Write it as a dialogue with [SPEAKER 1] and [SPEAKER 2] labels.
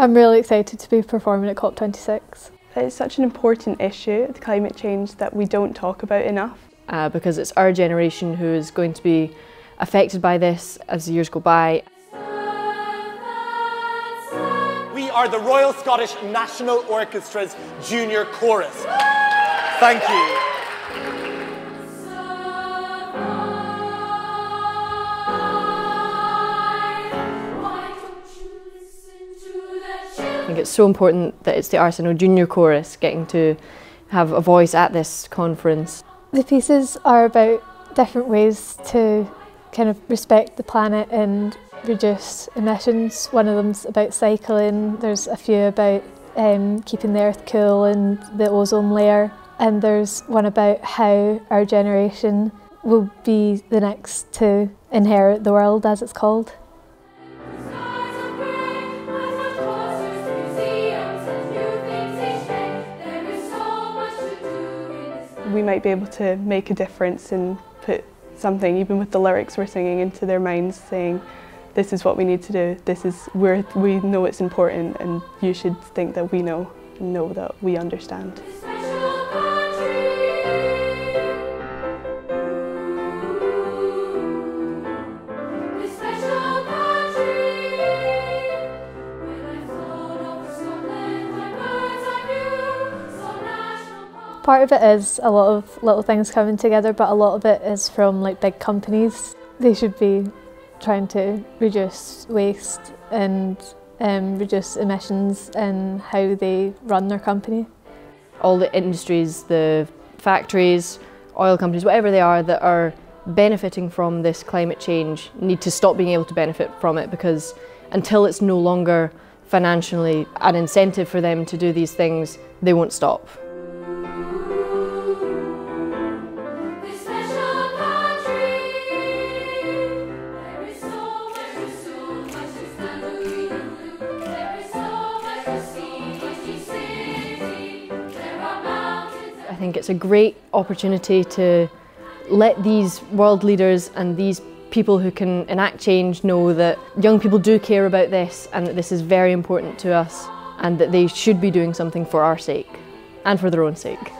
[SPEAKER 1] I'm really excited to be performing at COP26.
[SPEAKER 2] It's such an important issue, the climate change, that we don't talk about enough.
[SPEAKER 3] Uh, because it's our generation who is going to be affected by this as the years go by.
[SPEAKER 4] We are the Royal Scottish National Orchestra's junior chorus. Thank you.
[SPEAKER 3] Think it's so important that it's the RSNO Junior Chorus getting to have a voice at this conference.
[SPEAKER 1] The pieces are about different ways to kind of respect the planet and reduce emissions. One of them's about cycling, there's a few about um, keeping the earth cool and the ozone layer, and there's one about how our generation will be the next to inherit the world, as it's called.
[SPEAKER 2] We might be able to make a difference and put something, even with the lyrics we're singing, into their minds saying, this is what we need to do, this is where we know it's important and you should think that we know, know that we understand.
[SPEAKER 1] Part of it is a lot of little things coming together, but a lot of it is from like big companies. They should be trying to reduce waste and um, reduce emissions and how they run their company.
[SPEAKER 3] All the industries, the factories, oil companies, whatever they are that are benefiting from this climate change need to stop being able to benefit from it because until it's no longer financially an incentive for them to do these things, they won't stop. Think it's a great opportunity to let these world leaders and these people who can enact change know that young people do care about this and that this is very important to us and that they should be doing something for our sake and for their own sake.